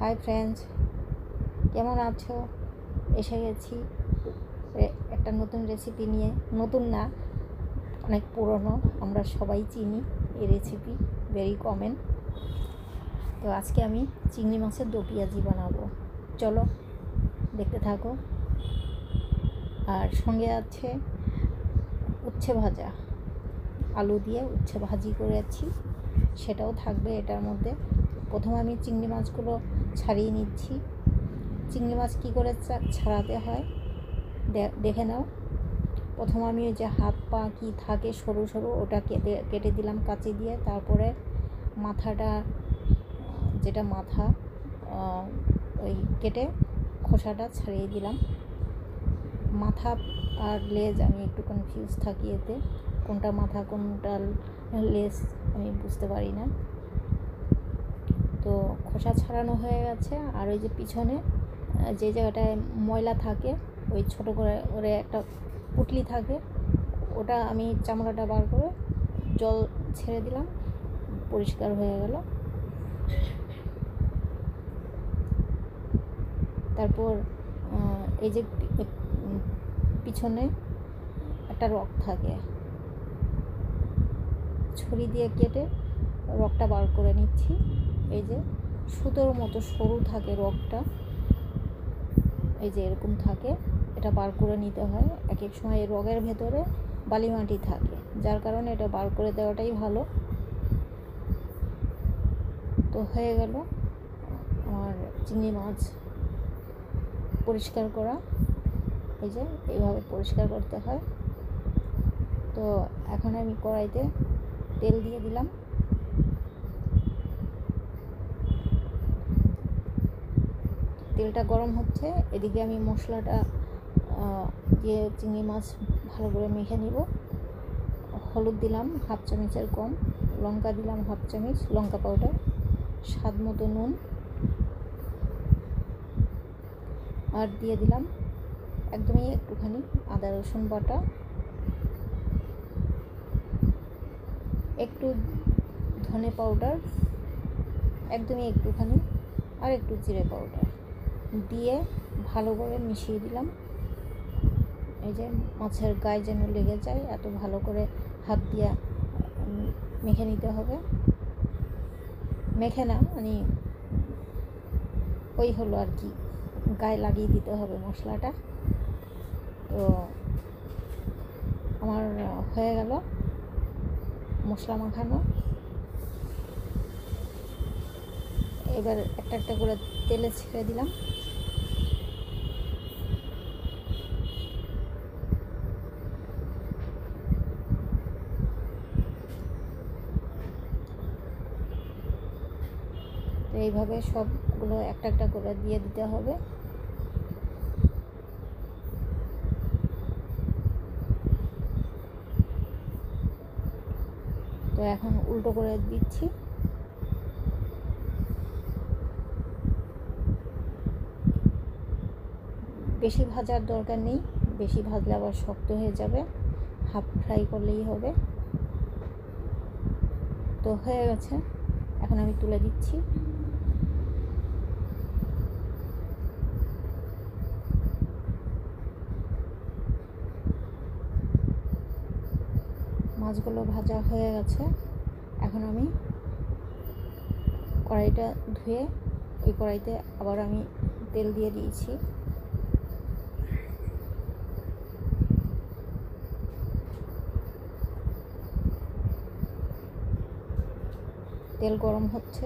Hi friends কেমন আছো? এসে গেছি একটা নতুন রেসিপি নিয়ে। নতুন না, অনেক পুরনো। আমরা সবাই চিনি এই রেসিপি ভেরি কমেন তো আজকে আমি চিংড়ি মাছের দো পেঁয়াজি বানাবো। চলো, দেখতে থাকো। আর সঙ্গে আছে উচ্ছে ভাজা। আলু দিয়ে উচ্ছে ভাজি করেছি। সেটাও থাকবে এটার মধ্যে। প্রথমে আমি চিংড়ি মাছগুলো ছাড়িয়ে নিচ্ছি। চিংড়ি মাছ কী করে ছাড়াতে হয়? দেখে নাও। প্রথম আমি ওই যে হাত পা কি থাকে সরু সরু ওটা কেটে কেটে দিলাম কাঁচি দিয়ে। তারপরে মাথাটা, যেটা মাথা ওই কেটে খোসাটা ছাড়িয়ে দিলাম। মাথা আর লেজ আমি একটু কনফিউজ থাকি এতে। কোনটা মাথা, কোনটা লেজ আমি বুঝতে পারি না। তো খোসা ছাড়ানো হয়ে গেছে। আর ওই যে পিছনে যে জায়গাটায় ময়লা থাকে, ওই ছোট করে, ওরে একটা পুটলি থাকে, ওটা আমি চামড়াটা বার করে জল ছেড়ে দিলাম, পরিষ্কার হয়ে গেল। তারপর এই যে পিছনে একটা রক থাকে। ছুরি দিয়ে কেটে রকটা বার করে নিচ্ছি। এই যে সুতোর মতো সরু থাকে রকটা এই যে এরকম থাকে, এটা বার করে নিতে হয়। এক এক সময় এই রগের ভেতরে বালি মাটি থাকে, যার কারণে এটা বার করে দেওয়াটাই ভালো। তো হয়ে গেল আমার চিংড়ি মাছ পরিষ্কার করা। এই যে এইভাবে পরিষ্কার করতে হয়। তো এখন আমি কড়াইতে তেল দিয়ে দিলাম। তেলটা গরম হচ্ছে, এদিকে আমি মশলাটা দিয়ে চিংড়ি মাছ ভালো করে মেখে নিব। হলুদ দিলাম, হাফ চামচের কম। লঙ্কা দিলাম, হাফ চামচ। লঙ্কা পাউডার, স্বাদ মতো নুন। আর দিয়ে দিলাম একদমই একটুখানি আদা, রসুন বাটা। একটু ধনে পাউডার, একদমই একটুখানি, আর একটু জিরে পাউডার। দিয়ে ভালো করে মিশিয়ে দিলাম। এই যে মাছের গায়ে যেন লেগে যায়, এত ভালো করে হাত দিয়ে মেখে নিতে হবে। মেখে না মানে ওই হলো আর কি, গায়ে লাগিয়ে দিতে হবে মশলাটা। তো আমার হয়ে গেল মশলা মাখানো। এবার একটা একটা করে তেলে ছেড়ে দিলাম। তো এইভাবে সবগুলো একটা একটা করে দিয়ে দিতে হবে। তো এখন উল্টো করে দিচ্ছি। বেশি ভাজার দরকার নেই, বেশি ভাজলে আবার শক্ত হয়ে যাবে, হাফ ফ্রাই করলেই হবে। তো হয়ে গেছে, এখন আমি তুলে দিচ্ছি। মাছগুলো ভাজা হয়ে গেছে, এখন আমি কড়াইটা ধুয়ে ওই কড়াইতে আবার আমি তেল দিয়ে দিয়েছি। তেল গরম হচ্ছে।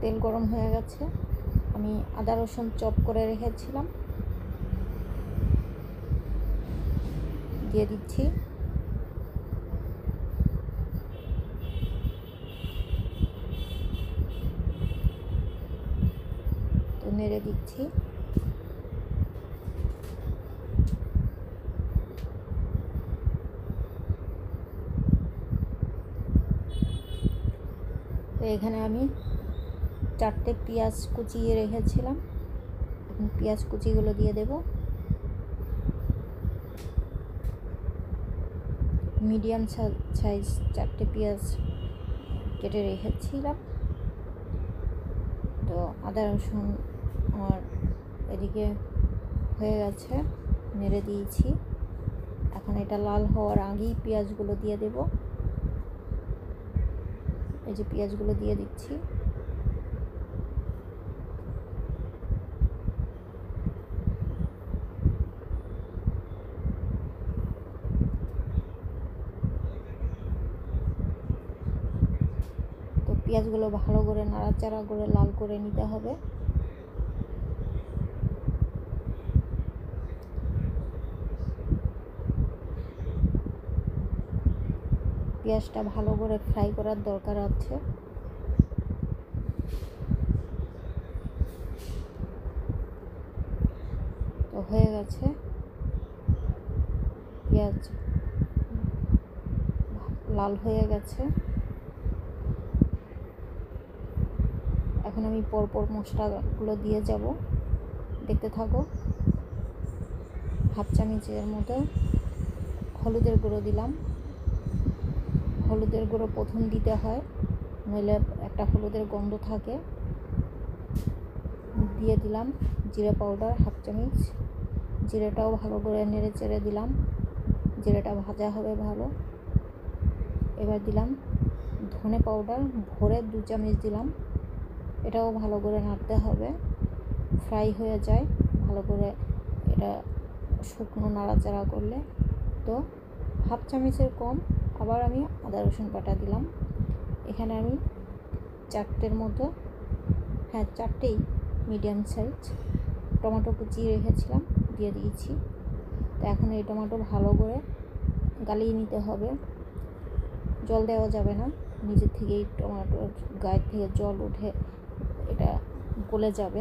তেল গরম হয়ে গেছে। আমি আদা রসুন চপ করে রেখেছিলাম। দিয়ে দিচ্ছি। নেড়ে দিচ্ছি। তো এখানে আমি চারটে পেঁয়াজ কুচিয়ে রেখেছিলাম। এখন পেঁয়াজ কুচিগুলো দিয়ে দেব। মিডিয়াম সাইজ চারটে পেঁয়াজ কেটে রেখেছিলাম। তো আদা রসুন আমার এদিকে হয়ে গেছে, নেড়ে দিয়েছি। এখন এটা লাল হওয়ার আগেই পেঁয়াজগুলো দিয়ে দেব। এই যে পেঁয়াজগুলো দিয়ে দিচ্ছি। পেঁয়াজগুলো ভালো করে নাড়াচাড়া করে লাল করে নিতে হবে। পেঁয়াজটা ভালো করে ফ্রাই করার দরকার আছে। তো হয়ে গেছে। পেঁয়াজ লাল হয়ে গেছে। এখন আমি পরপর মশলাগুলো দিয়ে যাব। দেখতে থাকো। হাফ চামচের মতো হলুদের গুঁড়ো দিলাম। হলুদের গুঁড়ো প্রথম দিতে হয়, নইলে একটা হলুদের গন্ধ থাকে। দিয়ে দিলাম জিরে পাউডার, হাফ চামচ। জিরেটাও ভালো করে নেড়ে চেড়ে দিলাম। জিরেটা ভাজা হবে ভালো। এবার দিলাম ধনে পাউডার, ভরে দু চামচ দিলাম। এটাও ভালো করে নাড়তে হবে। ফ্রাই হয়ে যায়, ভালো করে এটা শুকনো নাড়াচাড়া করলে। তো হাফ চামচের কম। আবার আমি আদা রসুন বাটা দিলাম। এখানে আমি চারটের মতো হ্যাঁ চারটেই মিডিয়াম সাইজ টমেটো কুচি রেখেছিলাম, দিয়ে দিয়েছি। তো এখন এই টমেটো ভালো করে গালিয়ে নিতে হবে। জল দেওয়া যাবে না, নিজের থেকেই টমেটোর গায়ের থেকে জল উঠে এটা গলে যাবে।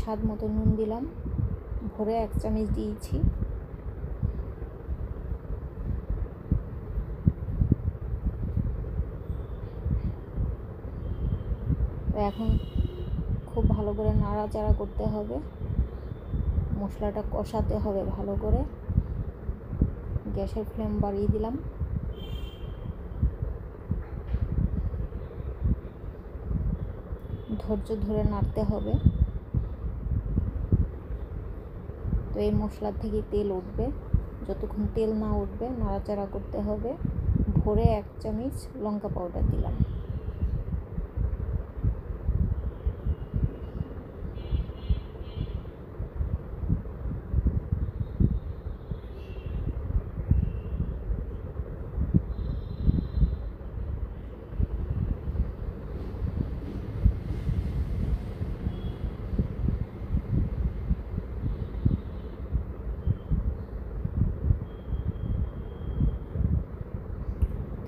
স্বাদ মতো নুন দিলাম। ভরে এক চামচ দিয়েছি। এখন খুব ভালো করে নাড়াচাড়া করতে হবে। মশলাটা কষাতে হবে ভালো করে। গ্যাসের ফ্লেম বাড়িয়ে দিলাম। ধৈর্য ধরে নাড়তে হবে তো এই মশলার থেকে তেল উঠবে। যতক্ষণ তেল না উঠবে, নাড়াচাড়া করতে হবে। ভরে এক চামচ লঙ্কা পাউডার দিলাম।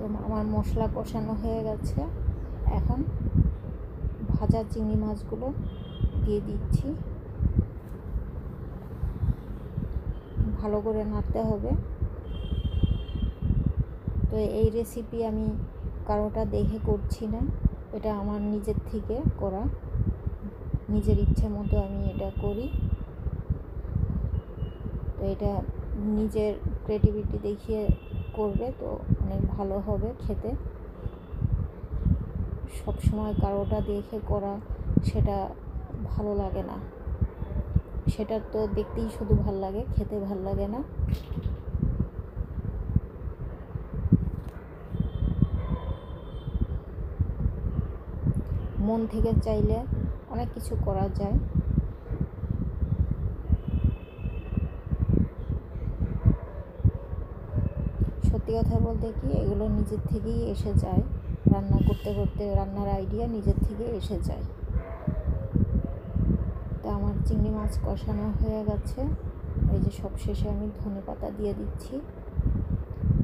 তো আমার মশলা কষানো হয়ে গেছে। এখন ভাজা চিংড়ি মাছগুলো দিয়ে দিচ্ছি। ভালো করে নাড়তে হবে। তো এই রেসিপি আমি কারোটা দেখে করছি না। এটা আমার নিজের থেকে করা। নিজের ইচ্ছে মতো আমি এটা করি। তো এটা নিজের ক্রিয়েটিভিটি দেখিয়ে করবে, তো অনেক ভালো হবে খেতে। সব সময় কারোটা দেখে করা সেটা ভালো লাগে না। সেটা তো দেখতেই শুধু ভালো লাগে, খেতে ভালো লাগে না। মন থেকে চাইলে অনেক কিছু করা যায়। সত্যি কথা বলতে কি, এগুলো নিজের থেকেই এসে যায়। রান্না করতে করতে, রান্নার আইডিয়া নিজের থেকে এসে যায়। তো আমার চিংড়ি মাছ কষানো হয়ে গেছে। এই যে সব শেষে আমি ধনে পাতা দিয়ে দিচ্ছি।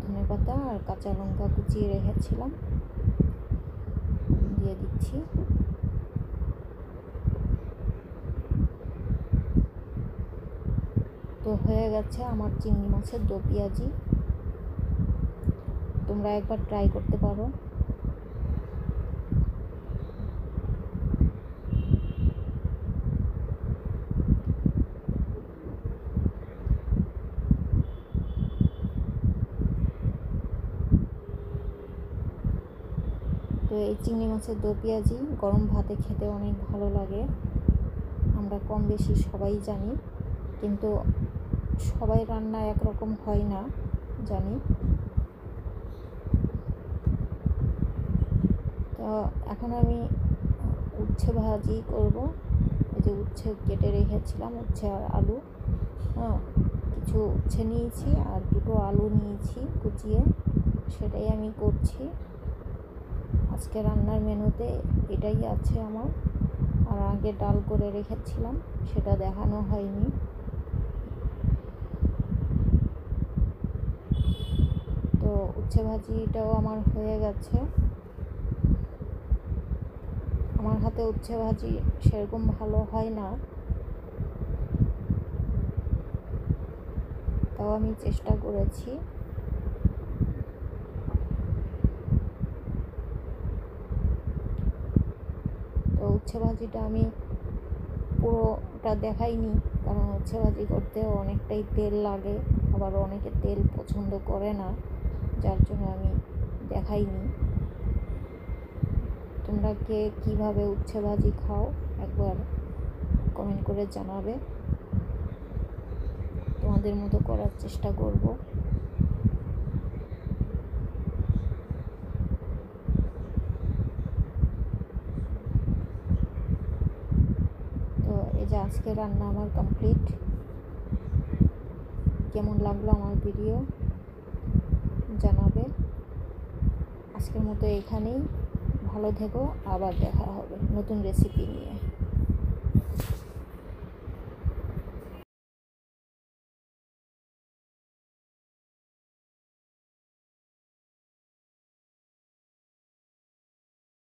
ধনে পাতা আর কাঁচা লঙ্কা কুচিয়ে রেখেছিলাম। দিয়ে দিচ্ছি। তো হয়ে গেছে আমার চিংড়ি মাছের দো পেঁয়াজি। তোমরা একবার ট্রাই করতে পারো। তো এই চিংড়ি মাছের দো পেঁয়াজি, গরম ভাতে খেতে অনেক ভালো লাগে। আমরা কম বেশি সবাই জানি, কিন্তু সবাই রান্না একরকম হয় না, জানি। এখন আমি উচ্ছে ভাজি করব। এই যে উচ্ছে কেটে রেখেছিলাম, উচ্ছে আর আলু। হ্যাঁ কিছু উচ্ছে নিয়েছি আর দুটো আলু নিয়েছি কুচিয়ে। সেটাই আমি করছি। আজকে রান্নার মেনুতে এটাই আছে আমার। আর আগে ডাল করে রেখেছিলাম, সেটা দেখানো হয়নি। তো উচ্ছে ভাজিটাও আমার হয়ে গেছে। হাতে উচ্ছে ভাজি সেরকম ভালো হয় না। তাও আমি চেষ্টা করেছি। তো উচ্ছে ভাজিটা আমি পুরোটা দেখাইনি, কারণ উচ্ছে ভাজি করতে অনেকটাই তেল লাগে, আবার অনেকে তেল পছন্দ করে না, যার জন্য আমি দেখাইনি। তোমরা কে কীভাবে উচ্ছে ভাজি খাও, একবার কমেন্ট করে জানাবে। তোমাদের মতো করার চেষ্টা করব। তো এই যে আজকে রান্না আমার কমপ্লিট কেমন লাগল আমার ভিডিও জানাবে। আজকের মতো এখানেই। ভালো থেকো আবার দেখা হবে নতুন রেসিপি নিয়ে।